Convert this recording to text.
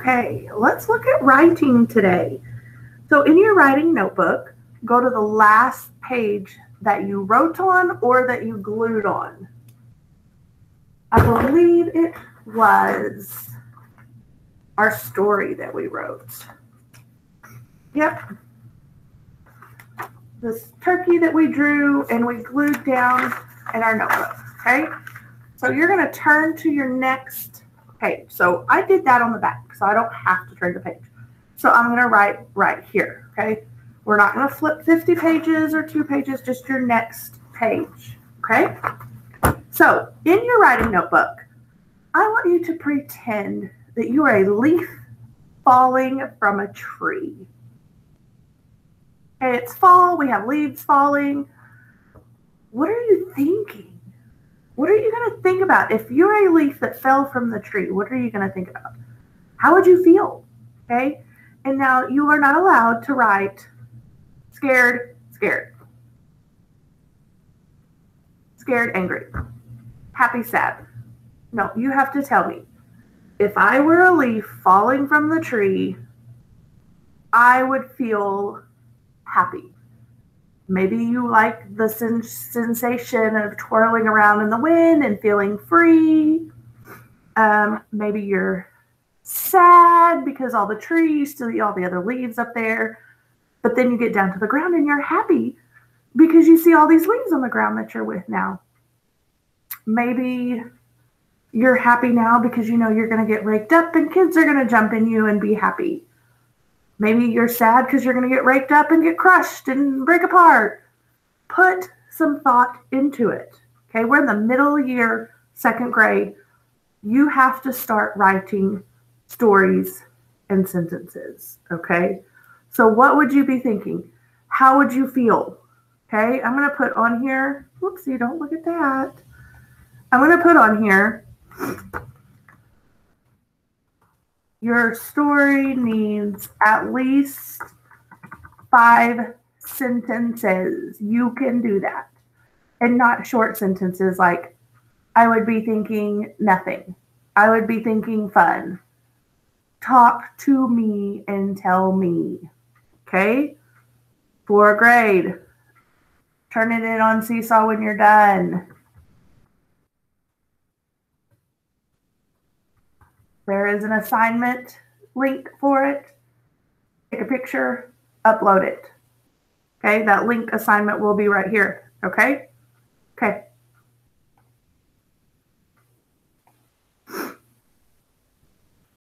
Okay, let's look at writing today. So, in your writing notebook, go to the last page that you wrote on or that you glued on. I believe it was our story that we wrote. Yep. This turkey that we drew and we glued down in our notebook. Okay. So you're going to turn to your next page. So I did that on the back, so I don't have to turn the page. So I'm going to write right here. Okay. We're not going to flip 50 pages or two pages, just your next page. Okay. So in your writing notebook, I want you to pretend that you are a leaf falling from a tree. Okay, it's fall, we have leaves falling. What are you thinking? What are you going to think about? If you're a leaf that fell from the tree, what are you going to think about? How would you feel? Okay. And now you are not allowed to write scared, scared, scared, angry, happy, sad. No, you have to tell me. If I were a leaf falling from the tree, I would feel happy. Maybe you like the sen- sensation of twirling around in the wind and feeling free. Um, maybe you're sad because all the trees, see all the other leaves up there. But then you get down to the ground and you're happy because you see all these leaves on the ground that you're with now. Maybe you're happy now because you know you're going to get raked up and kids are going to jump in you and be happy. Maybe you're sad because you're going to get raked up and get crushed and break apart. Put some thought into it. Okay, we're in the middle year, second grade. You have to start writing stories and sentences. Okay, so what would you be thinking? How would you feel? Okay, I'm going to put on here. Whoopsie, don't look at that. I'm going to put on here your story needs at least five sentences. You can do that. And not short sentences like, I would be thinking nothing. I would be thinking fun. Talk to me and tell me. Okay? For a grade. Turn it in on Seesaw when you're done. There is an assignment link for it. Take a picture, upload it. Okay, that link assignment will be right here. Okay? Okay.